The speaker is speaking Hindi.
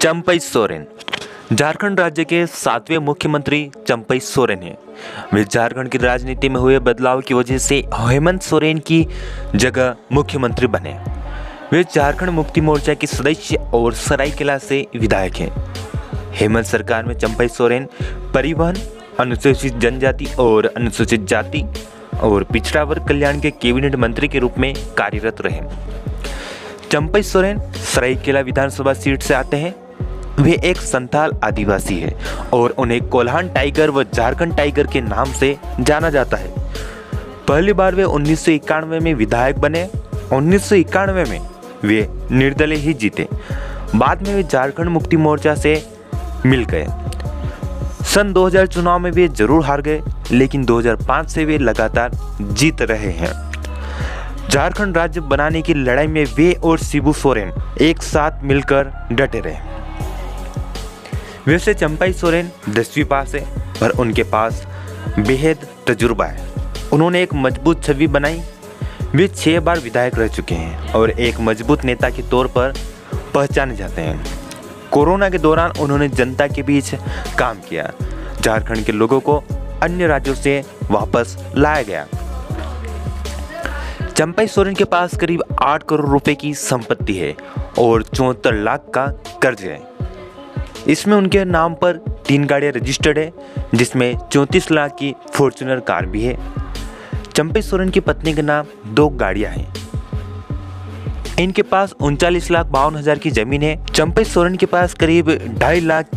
चंपई सोरेन। झारखंड राज्य के सातवें मुख्यमंत्री चंपई सोरेन हैं। वे झारखंड की राजनीति में हुए बदलाव की वजह से हेमंत सोरेन की जगह मुख्यमंत्री बने। वे झारखंड मुक्ति मोर्चा के सदस्य और सरायकेला से विधायक हैं। हेमंत सरकार में चंपई सोरेन परिवहन, अनुसूचित जनजाति और अनुसूचित जाति और पिछड़ा वर्ग कल्याण के कैबिनेट मंत्री के रूप में कार्यरत रहे। चंपई सोरेन सरायकेला विधानसभा सीट से आते हैं। वे एक संथाल आदिवासी है और उन्हें कोल्हान टाइगर व झारखंड टाइगर के नाम से जाना जाता है। पहली बार वे उन्नीस सौ इक्यानवे में विधायक बने। उन्नीस सौ इक्यानवे में वे निर्दलीय ही जीते। बाद में वे झारखंड मुक्ति मोर्चा से मिल गए। सन 2000 चुनाव में वे ज़रूर हार गए, लेकिन 2005 से वे लगातार जीत रहे हैं। झारखंड राज्य बनाने की लड़ाई में वे और शिबू सोरेन एक साथ मिलकर डटे रहे। वैसे चंपाई सोरेन, दसवीं पास है, पर उनके पास बेहद तजुर्बा है। उन्होंने एक मज़बूत छवि बनाई। वे छह बार विधायक रह चुके हैं और एक मज़बूत नेता के तौर पर पहचाने जाते हैं। कोरोना के दौरान उन्होंने जनता के बीच काम किया। झारखंड के लोगों को अन्य राज्यों से वापस लाया गया। चंपाई सोरेन के पास करीब आठ करोड़ रुपए की संपत्ति है और चौहत्तर लाख का कर्ज है। इसमें उनके नाम पर तीन गाड़ियाँ रजिस्टर्ड है, जिसमें चौंतीस लाख की फॉर्चुनर कार भी है। चंपे सोरेन की पत्नी के नाम दो गाड़ियाँ हैं। इनके पास उनचालीस लाख बावन हज़ार की ज़मीन है। चंपे सोरेन के पास करीब ढाई लाख